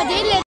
подели